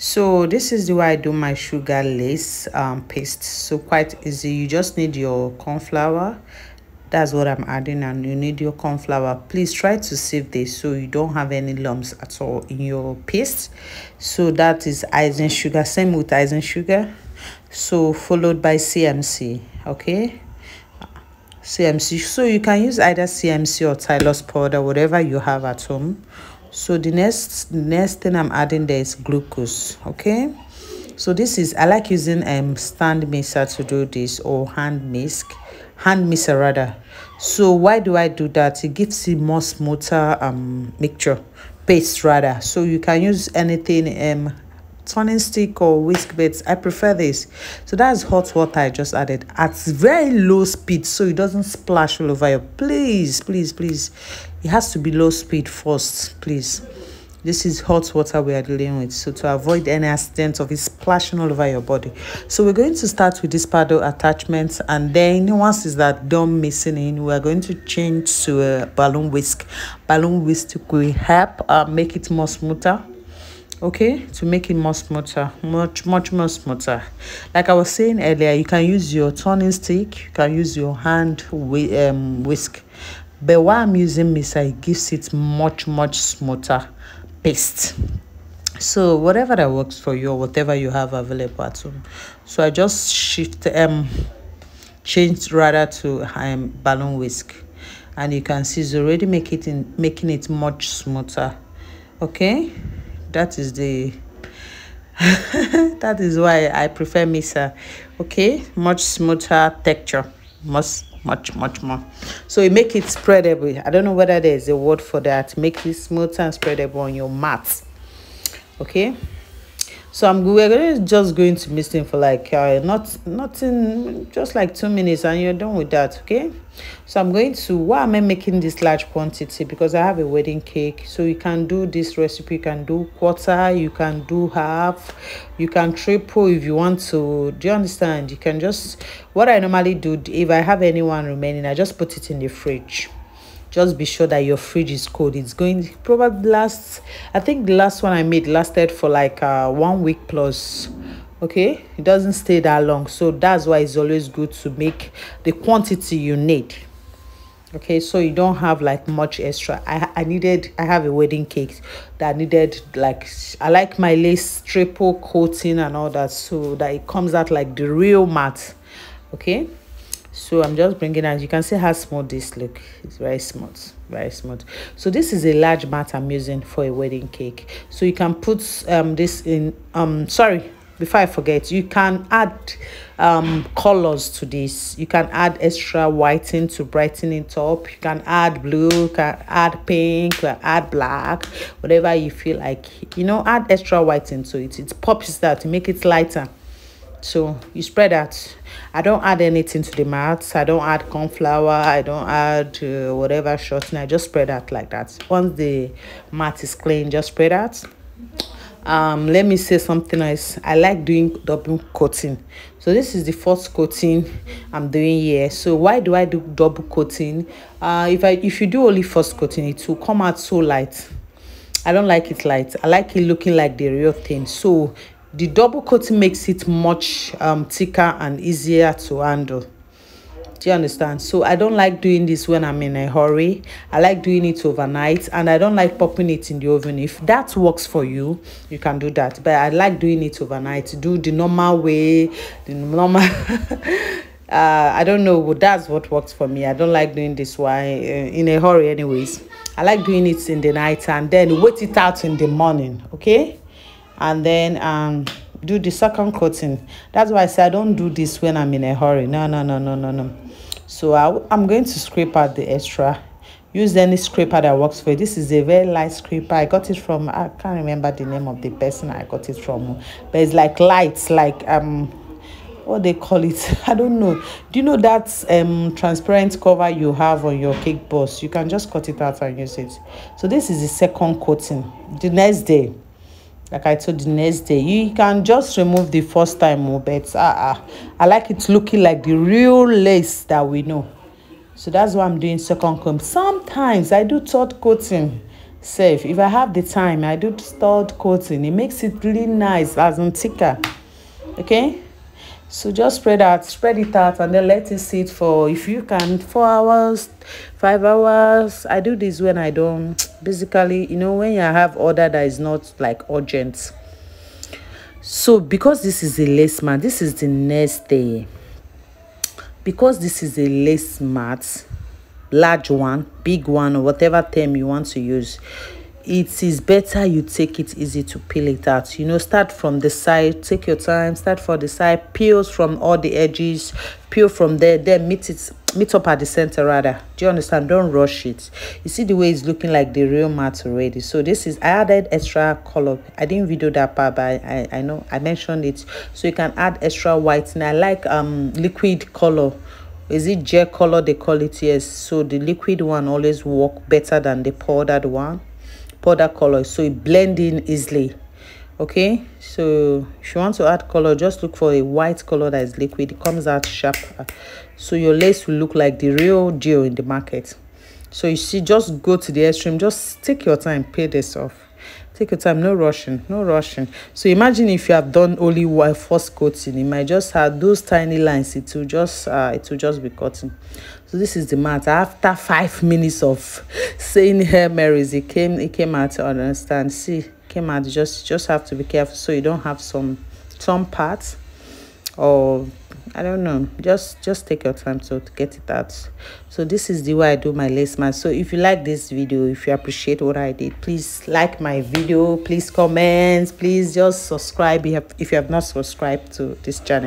so this is the way i do my sugar lace um, paste. So quite easy. You just need your corn flour that's what i'm adding and you need your corn flour please try to save this so you don't have any lumps at all in your paste. So that is icing sugar. Same with icing sugar. So followed by cmc okay? Cmc so you can use either cmc or tylose powder whatever you have at home so the next next thing i'm adding there is glucose okay? So this is i like using um stand mixer to do this or hand whisk hand mixer rather. So why do i do that? It gives you more smoother um mixture paste rather. So you can use anything um turning stick or whisk bits i prefer this. So that's hot water i just added at very low speed so it doesn't splash all over you please please please. It has to be low speed first please. This is hot water we are dealing with so to avoid any accident of it splashing all over your body. So we're going to start with this paddle attachment and then once is that done mixing in we're going to change to a balloon whisk. Balloon whisk will help uh, make it more smoother okay to make it more smoother much much more smoother. Like i was saying earlier you can use your turning stick you can use your hand um, whisk. But while i'm using mixer it gives it much much smoother paste. So whatever that works for you or whatever you have available at home. So i just shift um changed rather to um balloon whisk. And you can see it's already make it in making it much smoother. Okay that is the that is why i prefer mixer. Okay much smoother texture much much much more. So you make it spreadable. I don't know whether there's a word for that. Make it smooth and spreadable on your mat okay so i'm we're just going to mix it for like uh, not nothing just like two minutes and you're done with that okay? So i'm going to why am i making this large quantity? Because i have a wedding cake. So you can do this recipe you can do quarter you can do half you can triple if you want to. Do you understand? You can just what i normally do if i have anyone remaining i just put it in the fridge just be sure that your fridge is cold. It's going probably last i think the last one i made lasted for like uh one week plus. Okay? It doesn't stay that long. So that's why it's always good to make the quantity you need. Okay? So you don't have like much extra. I i needed i have a wedding cake that needed like i like my lace triple coating and all that so that it comes out like the real mat okay so i'm just bringing as you can see how smooth this look it's very smooth very smooth. So this is a large mat i'm using for a wedding cake. So you can put um this in um sorry before i forget you can add um colors to this. You can add extra whiting to brighten it up. You can add blue you can add pink add black whatever you feel like. You know add extra whiting to it. It pops that to make it lighter so you spread that. I don't add anything to the mat. I don't add corn flour i don't add uh, whatever shortening. I just spread that like that. Once the mat is clean just spread that. Um let me say something else. I like doing double coating. So this is the first coating i'm doing here. So why do i do double coating? Uh if i if you do only first coating it will come out so light. I don't like it light. I like it looking like the real thing. So the double coating makes it much um, thicker and easier to handle. Do you understand? So i don't like doing this when i'm in a hurry. I like doing it overnight and i don't like popping it in the oven. If that works for you you can do that. But i like doing it overnight. Do the normal way the normal uh i don't know. But that's what works for me. I don't like doing this why uh, in a hurry anyways. I like doing it in the night and then wait it out in the morning okay and then um do the second coating. That's why i say i don't do this when i'm in a hurry. No no no no no no. So I, i'm going to scrape out the extra. Use any scraper that works for you. This is a very light scraper. I got it from i can't remember the name of the person i got it from but it's like light like um what they call it? I don't know. Do you know that um transparent cover you have on your cake boss? You can just cut it out and use it. So this is the second coating. The next day like i told the next day you can just remove the first time oh, but uh, uh, i like it looking like the real lace that we know. So that's why i'm doing second comb. Sometimes i do third coating safe if i have the time i do stud coating. It makes it really nice as in thicker. Okay so just spread out spread it out and then let it sit for if you can four hours five hours. I do this when i don't basically you know when you have order that is not like urgent. So because this is a lace mat this is the next day. Because this is a lace mat large one big one or whatever term you want to use it is better you take it easy to peel it out. You know start from the side take your time start for the side peels from all the edges peel from there then meet it meet up at the center rather. Do you understand? Don't rush it. You see the way it's looking like the real mat already. So this is i added extra color. I didn't video that part but i i know i mentioned it. So you can add extra white. And i like um liquid color. Is it gel color they call it? Yes. So the liquid one always work better than the powdered one powder color so it blend in easily. Okay so if you want to add color just look for a white color that is liquid. It comes out sharp so your lace will look like the real deal in the market. So you see just go to the extreme. Just take your time pay this off. Take your time no rushing no rushing. So imagine if you have done only one first coating you might just have those tiny lines. It will just uh it will just be cutting so this is the mat after five minutes of saying Hail Marys it came it came out to understand. See came out just just have to be careful so you don't have some some parts or i don't know. Just just take your time to, to get it out. So this is the way i do my lace mat so if you like this video if you appreciate what i did please like my video. Please comment. Please just subscribe if you have not subscribed to this channel